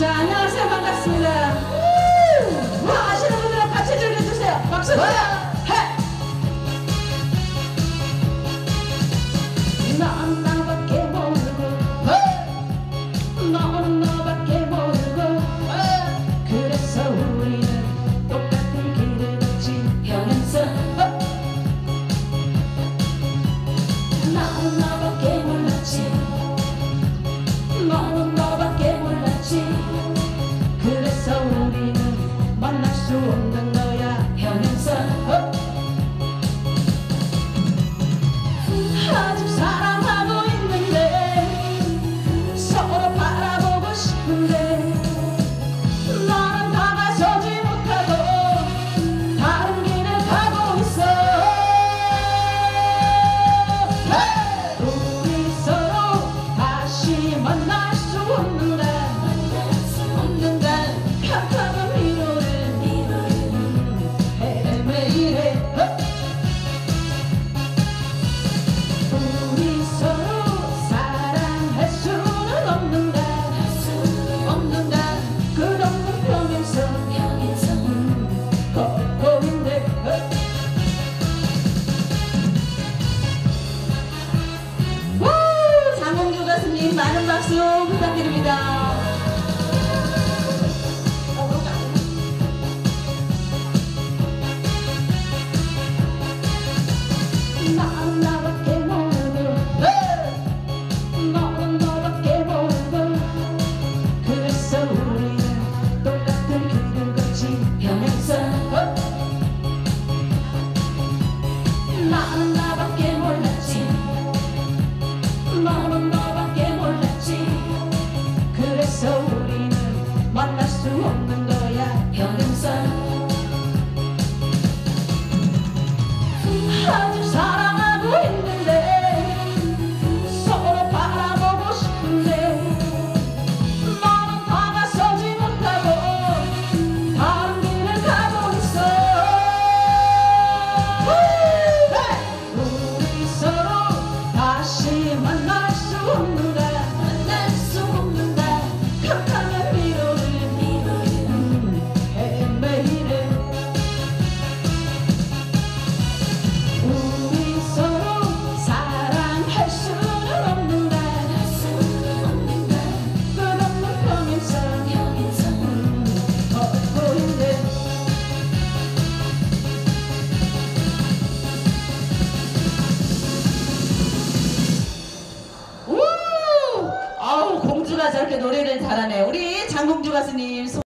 자, 안녕하세요. 반갑습니다. 와, 아시는 분들은 같이 즐겨주세요. 박수! 妈 저렇게 노래를 잘하네. 우리 장공주 가수님.